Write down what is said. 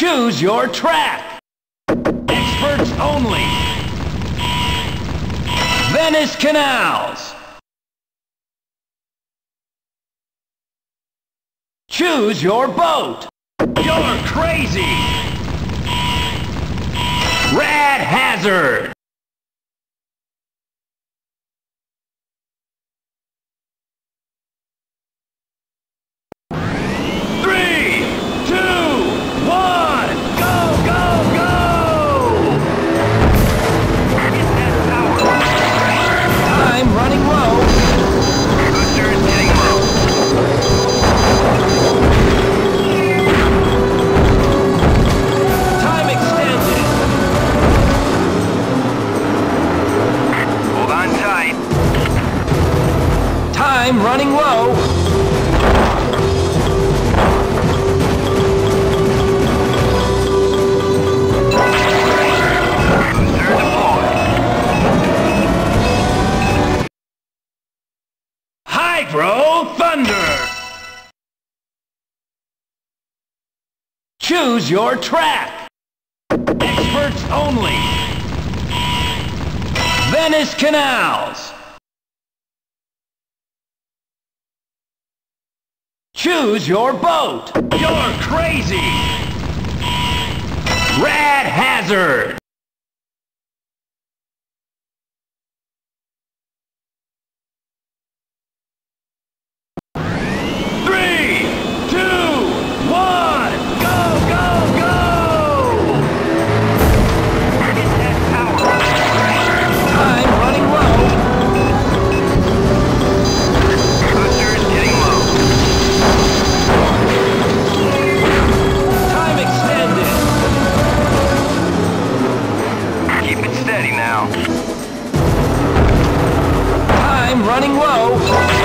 Choose your track. Experts only. Venice Canals. Choose your boat. You're crazy. Rad Hazard. Choose your track. Experts only. Venice Canals. Choose your boat. You're crazy. Rad Hazard. running low.